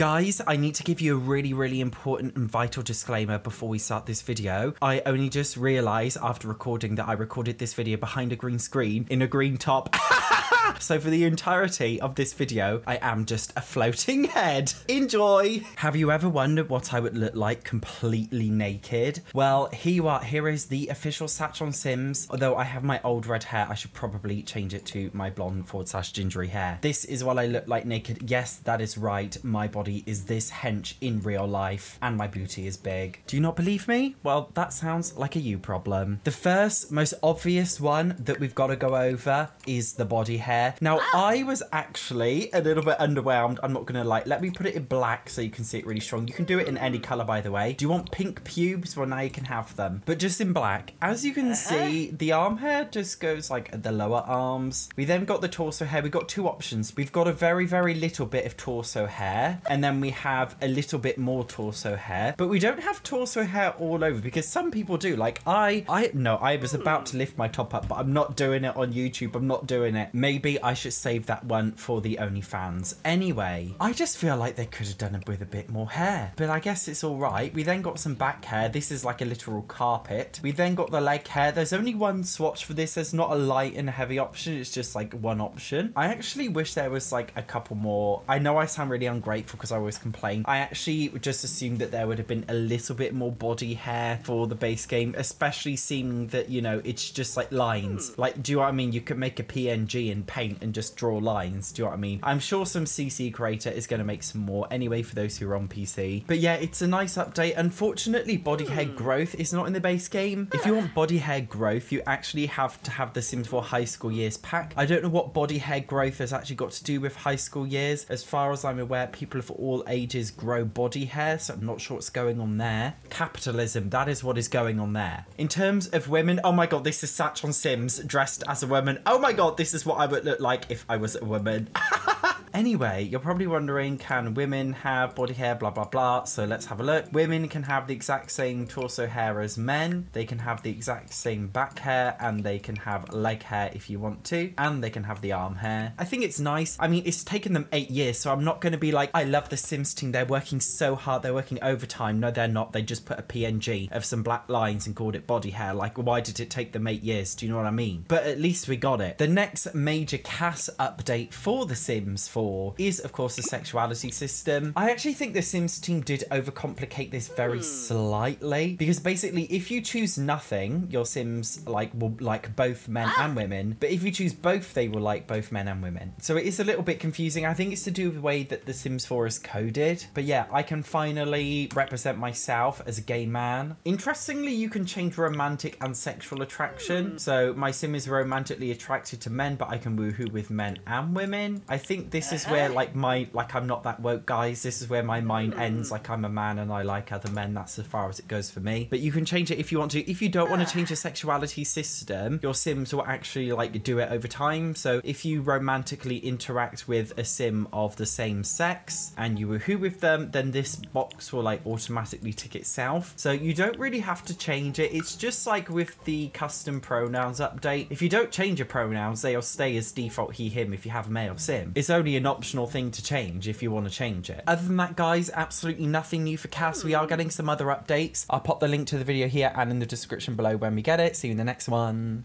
Guys, I need to give you a really, really important and vital disclaimer before we start this video. I only just realised after recording that I recorded this video behind a green screen in a green top. So for the entirety of this video, I am just a floating head. Enjoy! Have you ever wondered what I would look like completely naked? Well, here you are. Here is the official Satch on Sims. Although I have my old red hair, I should probably change it to my blonde forward slash gingery hair. This is what I look like naked. Yes, that is right. My body is this hench in real life and my booty is big. Do you not believe me? Well, that sounds like a you problem. The first, most obvious one that we've got to go over is the body hair. Now, ah. I was actually a little bit underwhelmed. I'm not going to like, let me put it in black so you can see it really strong. You can do it in any color, by the way. Do you want pink pubes? Well, now you can have them, but just in black. As you can uh-huh. see, the arm hair just goes like at the lower arms. We then got the torso hair. We've got two options. We've got a very, very little bit of torso hair, and then we have a little bit more torso hair, but we don't have torso hair all over because some people do. Like I, I, no, I was about to hmm. lift my top up, but I'm not doing it on YouTube. I'm not doing it. Maybe I should save that one for the OnlyFans. Anyway, I just feel like they could have done it with a bit more hair, but I guess it's all right. We then got some back hair. This is like a literal carpet. We then got the leg hair. There's only one swatch for this. There's not a light and a heavy option. It's just like one option. I actually wish there was like a couple more. I know I sound really ungrateful because I always complain. I actually just assumed that there would have been a little bit more body hair for the base game, especially seeing that, you know, it's just like lines. Hmm. Like, do you know what I mean? You could make a PNG and paint and just draw lines. Do you know what I mean? I'm sure some CC creator is going to make some more anyway for those who are on PC. But yeah, it's a nice update. Unfortunately, body hair hmm. growth is not in the base game. If you want body hair growth, you actually have to have the Sims 4 High School Years pack. I don't know what body hair growth has actually got to do with high school years. As far as I'm aware, people of all ages grow body hair, so I'm not sure what's going on there. Capitalism, that is what is going on there. In terms of women, oh my god, this is Satch on Sims dressed as a woman. Oh my god, this is what I would look like if I was a woman. Anyway, you're probably wondering, can women have body hair, blah, blah, blah. So let's have a look. Women can have the exact same torso hair as men. They can have the exact same back hair and they can have leg hair if you want to. And they can have the arm hair. I think it's nice. I mean, it's taken them eight years, so I'm not going to be like, I love the Sims team. They're working so hard. They're working overtime. No, they're not. They just put a PNG of some black lines and called it body hair. Like, why did it take them eight years? Do you know what I mean? But at least we got it. The next major CAS update for The Sims 4 is, of course, the sexuality system. I actually think the Sims team did overcomplicate this very hmm. slightly because basically, if you choose nothing, your Sims like will like both men ah. and women. But if you choose both, they will like both men and women. So it is a little bit confusing. I think it's to do with the way that the Sims 4 is coded. But yeah, I can finally represent myself as a gay man. Interestingly, you can change romantic and sexual attraction. Hmm. So my Sim is romantically attracted to men, but I can woohoo with men and women. I think this is where like my like I'm not that woke, guys. This is where my mind mm-hmm. ends. Like I'm a man and I like other men. That's as far as it goes for me. But you can change it if you want to. If you don't want to ah. change your sexuality system, your Sims will actually like do it over time. So if you romantically interact with a Sim of the same sex and you woohoo with them, then this box will like automatically tick itself. So you don't really have to change it. It's just like with the custom pronouns update. If you don't change your pronouns, they'll stay as default he, him if you have a male Sim. It's only an optional thing to change if you want to change it. Other than that, guys, absolutely nothing new for CAS. We are getting some other updates. I'll pop the link to the video here and in the description below when we get it. See you in the next one.